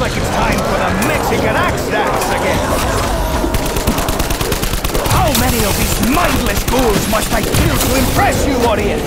Looks like it's time for the Mexican axe dance again. How many of these mindless ghouls must I kill to impress you, audience?